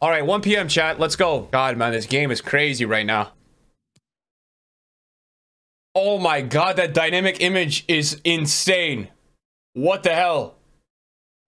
All right, 1 p.m. chat. Let's go. God, man, this game is crazy right now. Oh my god, that dynamic image is insane. What the hell?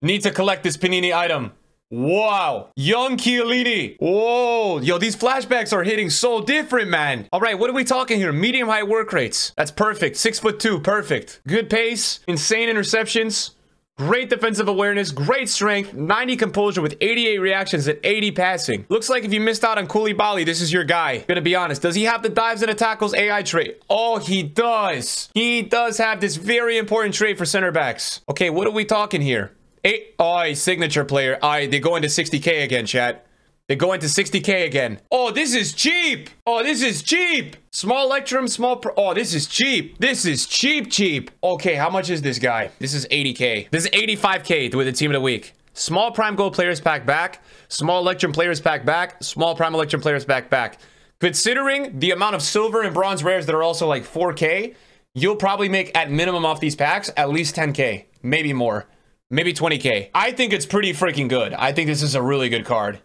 Need to collect this Panini item. Wow. Young Chiellini. Whoa. Yo, these flashbacks are hitting so different, man. All right, what are we talking here? Medium high work rates. That's perfect. Six foot two. Perfect. Good pace. Insane interceptions. Great defensive awareness, great strength, 90 composure with 88 reactions and 80 passing. Looks like if you missed out on Koulibaly, this is your guy. Gonna be honest, does he have the dives and the tackles AI trait? Oh, he does. He does have this very important trait for center backs. Okay, what are we talking here? Eight, signature player. All right, they go into 60k again, chat. They go into 60k again. Oh, this is cheap. Oh, this is cheap. Small Electrum, small Oh, this is cheap. This is cheap, cheap. Okay, how much is this guy? This is 80k. This is 85k with the team of the week. Small Prime Gold players pack back. Small Electrum players pack back. Small Prime Electrum players back back. Considering the amount of silver and bronze rares that are also like 4k, you'll probably make at minimum off these packs at least 10k, maybe more, maybe 20k. I think it's pretty freaking good. I think this is a really good card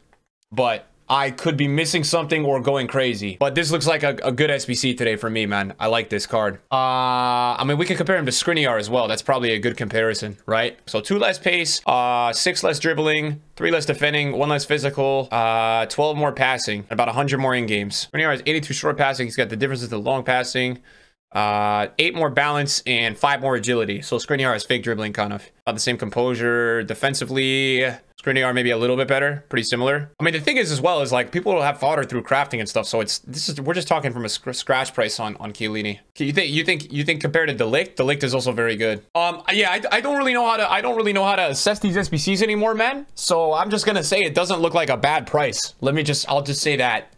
but I could be missing something or going crazy. But this looks like a, a, good SBC today for me, man. I like this card. Uh, I mean, we can compare him to Skriniar as well. That's probably a good comparison, right? So two less pace, uh, six less dribbling, three less defending, one less physical, uh, 12 more passing, about 100 more in games. Skriniar has 82 short passing. He's got the differences to long passing. Uh, eight more balance and five more agility. So Skriniar is fake dribbling, kind of. About the same composure. Defensively, Skriniar maybe a little bit better, pretty similar. I mean, the thing is as well is like people will have fodder through crafting and stuff. So it's this is we're just talking from a sc scratch price on on Chiellini. You think you think you think compared to De Ligt, De Ligt is also very good. Um, yeah, I, I don't really know how to I don't really know how to assess these SBCs anymore, man. So I'm just gonna say it doesn't look like a bad price. Let me just I'll just say that.